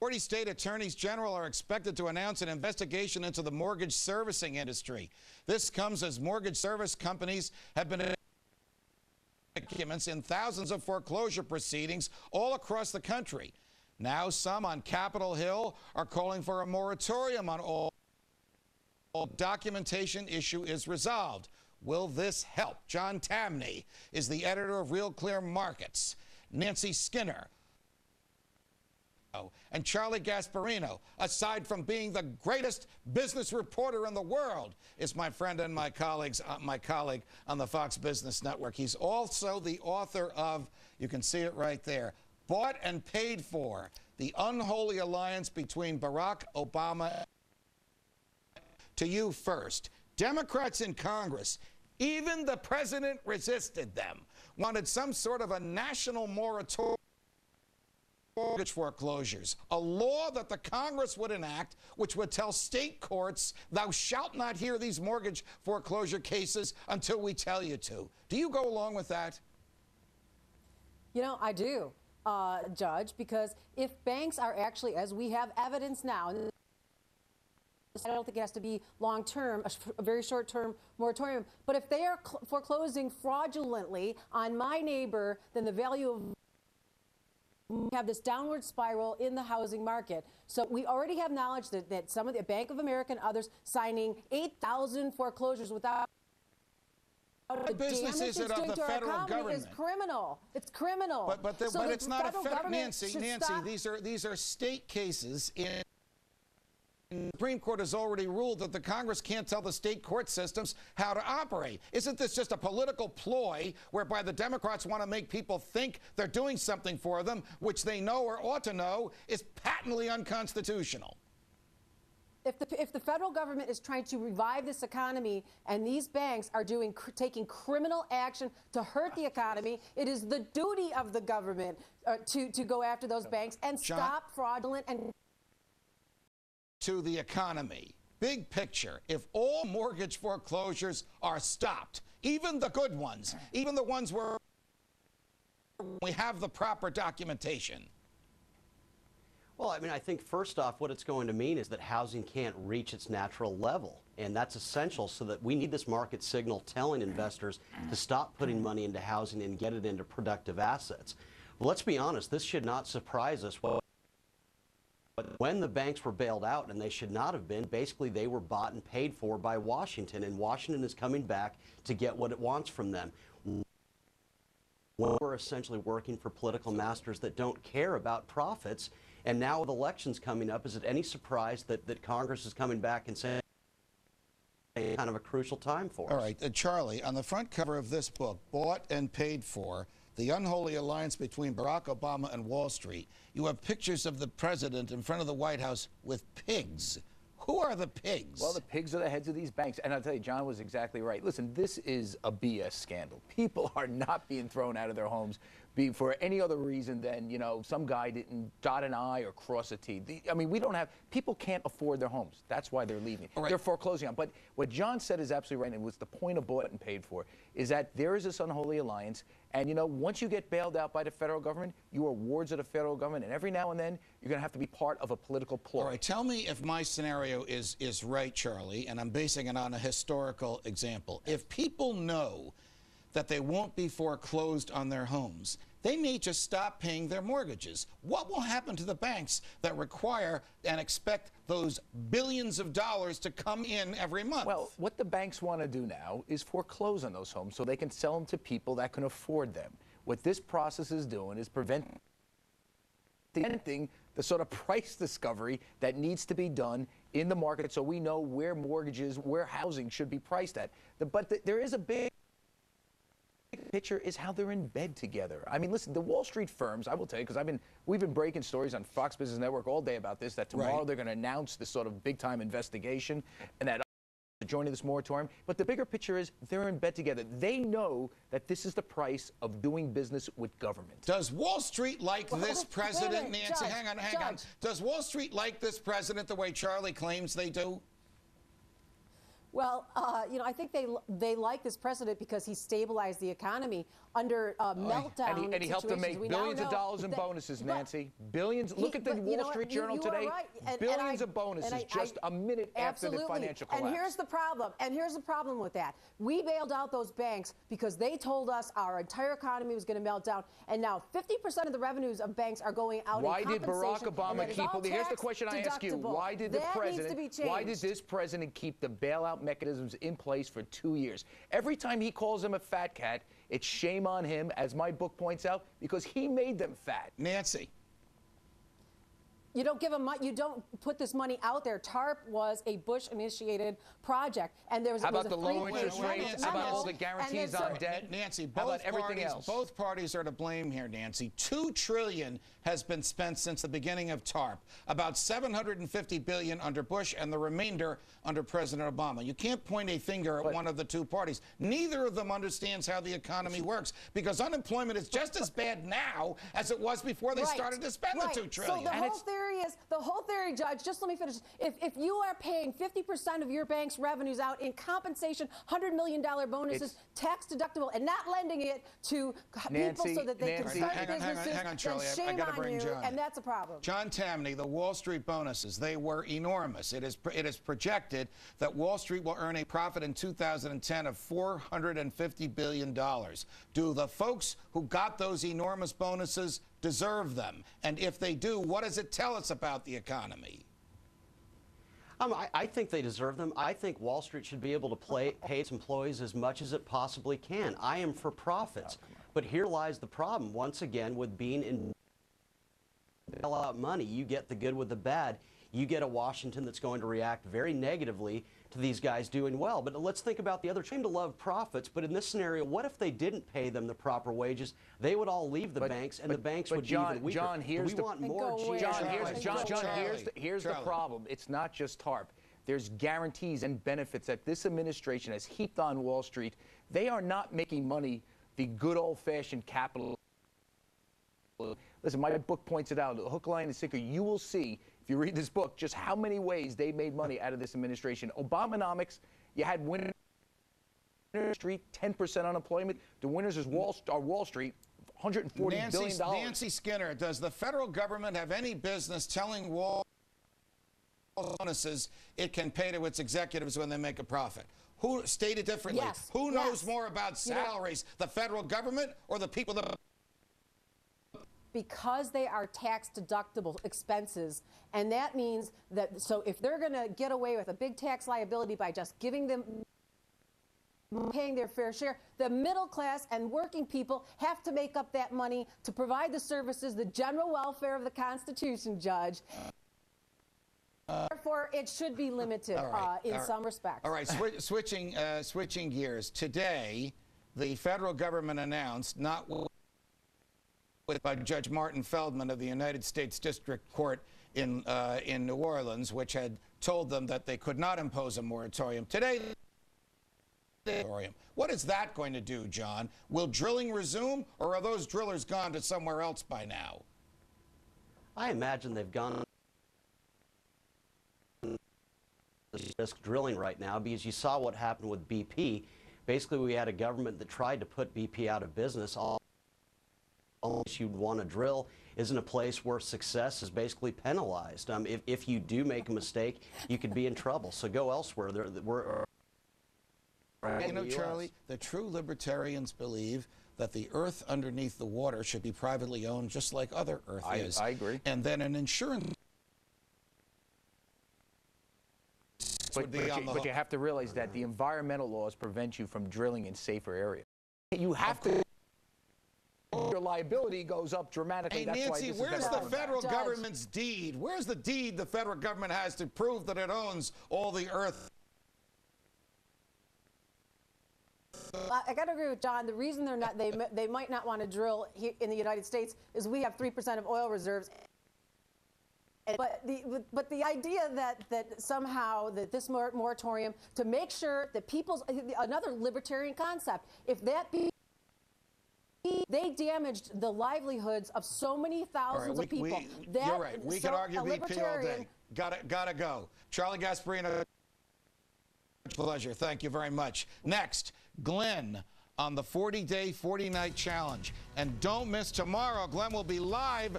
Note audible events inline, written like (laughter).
40 state attorneys general are expected to announce an investigation into the mortgage servicing industry. This comes as mortgage service companies have been documents in thousands of foreclosure proceedings all across the country. Now, some on Capitol Hill are calling for a moratorium on all, all documentation issue is resolved. Will this help? John Tamny is the editor of Real Clear Markets. Nancy Skinner and Charlie Gasparino, aside from being the greatest business reporter in the world, is my friend and my colleagues, uh, my colleague on the Fox Business Network. He's also the author of, you can see it right there, Bought and Paid For, the unholy alliance between Barack Obama to you first. Democrats in Congress, even the president resisted them, wanted some sort of a national moratorium mortgage foreclosures, a law that the Congress would enact which would tell state courts, thou shalt not hear these mortgage foreclosure cases until we tell you to. Do you go along with that? You know, I do, uh, Judge, because if banks are actually, as we have evidence now, I don't think it has to be long term, a, very short term moratorium. But if they are foreclosing fraudulently on my neighbor, then the value of have this downward spiral in the housing market. So we already have knowledge that, that some of the Bank of America and others signing 8,000 foreclosures without the business is it of the federal government is criminal. It's criminal. But but, the, so but it's not a federal Nancy. Nancy, stop. these are these are state cases in the Supreme Court has already ruled that the Congress can't tell the state court systems how to operate. Isn't this just a political ploy whereby the Democrats want to make people think they're doing something for them, which they know or ought to know is patently unconstitutional? If the, if the federal government is trying to revive this economy and these banks are doing taking criminal action to hurt the economy, it is the duty of the government uh, to, to go after those banks and John, stop fraudulent and to the economy. Big picture, if all mortgage foreclosures are stopped, even the good ones, even the ones where we have the proper documentation. Well, I mean, I think first off, what it's going to mean is that housing can't reach its natural level. And that's essential so that we need this market signal telling investors to stop putting money into housing and get it into productive assets. Well, let's be honest, this should not surprise us. Well, but when the banks were bailed out, and they should not have been, basically they were bought and paid for by Washington, and Washington is coming back to get what it wants from them. We're essentially working for political masters that don't care about profits. And now with elections coming up, is it any surprise that, that Congress is coming back and saying kind of a crucial time for us? All right, uh, Charlie, on the front cover of this book, Bought and Paid For, the unholy alliance between Barack Obama and Wall Street. You have pictures of the president in front of the White House with pigs. Who are the pigs? Well, the pigs are the heads of these banks. And I'll tell you, John was exactly right. Listen, this is a BS scandal. People (laughs) are not being thrown out of their homes be for any other reason than you know some guy didn't dot an I or cross a T. The, I mean, we don't have people can't afford their homes. That's why they're leaving. Right. They're foreclosing on. But what John said is absolutely right, and it was the point of bought and paid for, is that there is this unholy alliance, and you know once you get bailed out by the federal government, you are wards of the federal government, and every now and then you're going to have to be part of a political ploy. All right, tell me if my scenario is is right, Charlie, and I'm basing it on a historical example. If people know that they won't be foreclosed on their homes they may just stop paying their mortgages. What will happen to the banks that require and expect those billions of dollars to come in every month? Well, what the banks want to do now is foreclose on those homes so they can sell them to people that can afford them. What this process is doing is preventing the sort of (laughs) price discovery that needs to be done in the market so we know where mortgages, where housing should be priced at. But the, there is a big picture is how they're in bed together. I mean, listen, the Wall Street firms, I will tell you, because I've been, we've been breaking stories on Fox Business Network all day about this, that tomorrow right. they're going to announce this sort of big time investigation and that joining this moratorium. But the bigger picture is they're in bed together. They know that this is the price of doing business with government. Does Wall Street like well, this president, Nancy? Judge, hang on, hang Judge. on. Does Wall Street like this president the way Charlie claims they do? Well, uh, you know, I think they they like this president because he stabilized the economy under uh, meltdown. And he, and he helped them make billions of dollars in that- bonuses, Nancy. Billions. Look he- at the Wall what? Street You- Journal you today. right. And- and billions I- of bonuses I- just I- a minute after the financial collapse. And here's the problem. And here's the problem with that. We bailed out those banks because they told us our entire economy was going to melt down, and now 50% of the revenues of banks are going out. Why did Barack Obama keep? Here's the question I ask you. Why did the that president? Needs to be Why did this president keep the bailout mechanisms in place for two years? Every time he calls him a fat cat, it's shame on him, as my book points out, because he made them fat. Nancy. You don't give them money. You don't put this money out there. TARP was a Bush-initiated project, and there was How it was about a the low interest rates? How about all the guarantees then on debt? Nancy, How both about everything parties, else? both parties are to blame here, Nancy. Two trillion has been spent since the beginning of TARP. About 750 billion under Bush, and the remainder under President Obama. You can't point a finger at But- one of the two parties. Neither of them understands how the economy works because unemployment is just as bad now as it was before they Right, started to spend right. the two trillion. So the And whole it's- theory is the whole theory, Judge. Just let me finish. If if you are paying 50% of your bank's revenues out in compensation, 100 million dollar bonuses, It's- tax deductible, and not lending it to Nancy, people so that they Nancy- can start Hang on, hang on, businesses, hang on, Charlie. I- I gotta on bring you, John. and that's a problem. John Tamny, the Wall Street bonuses, they were enormous. It is, it is projected that Wall Street will earn a profit in 2010 of $450 billion. Do the folks who got those enormous bonuses deserve them? And if they do, what does it tell us about the economy? Um, I, I think they deserve them. I think Wall Street should be able to play, pay its employees as much as it possibly can. I am for profits. but here lies the problem, once again, with being in bail out money. You get the good with the bad. You get a Washington that's going to react very negatively to these guys doing well. But let's think about the other team to love profits. But in this scenario, what if they didn't pay them the proper wages? They would all leave the But- banks, and but- the banks but would John- be even weaker. John, here's we the- want And more go where? John, here's, John, John, here's the, here's the problem. It's not just TARP. There's guarantees and benefits that this administration has heaped on Wall Street. They are not making money the good old-fashioned capital. Listen, my book points it out. Hook, line, and sinker. You will see if you read this book just how many ways they made money out of this administration. Obamanomics. You had winners. Street, 10% unemployment. The winners is Wall, are Wall Street, 140 Nancy, billion dollars. Nancy Skinner, does the federal government have any business telling Wall bonuses it can pay to its executives when they make a profit? Who stated differently? Yes, Who knows yes. more about You know- salaries, the federal government or the people that because they are tax deductible expenses and that means that so if they're going to get away with a big tax liability by just giving them paying their fair share the middle class and working people have to make up that money to provide the services the general welfare of the constitution judge therefore it should be limited right, uh, in right. some respects All right, swi- switching uh, switching gears. Today, the federal government announced, not with by Judge Martin Feldman of the United States District Court in uh, in New Orleans, which had told them that they could not impose a moratorium. Today, moratorium. What is that going to do, John? Will drilling resume, or are those drillers gone to somewhere else by now? I imagine they've gone risk drilling right now because you saw what happened with BP. Basically, we had a government that tried to put BP out of business. All all you'd want to drill isn't a place where success is basically penalized. Um, if, if you do make a mistake, you could be in trouble. So go elsewhere. There, we're, You know, the Charlie, the true libertarians believe that the earth underneath the water should be privately owned just like other earth I- is. I agree. And then an insurance But, but you, but you have to realize that the environmental laws prevent you from drilling in safer areas. You have to. Your liability goes up dramatically. Hey, That's Nancy, this where's the federal Judge. government's deed? Where's the deed the federal government has to prove that it owns all the earth? Uh, I- I got to agree with John. The reason they're not, they, (laughs) they might not want to drill here in the United States is we have 3% of oil reserves. But the, but the idea that, that somehow that this moratorium to make sure that people's, another libertarian concept, if that be, they damaged the livelihoods of so many thousands right, of people. we, that, you're right. We so could argue BP all day. Gotta, gotta go. Charlie Gasparino. Pleasure. Thank you very much. Next, Glenn on the 40 day, 40 night challenge. And don't miss tomorrow. Glenn will be live.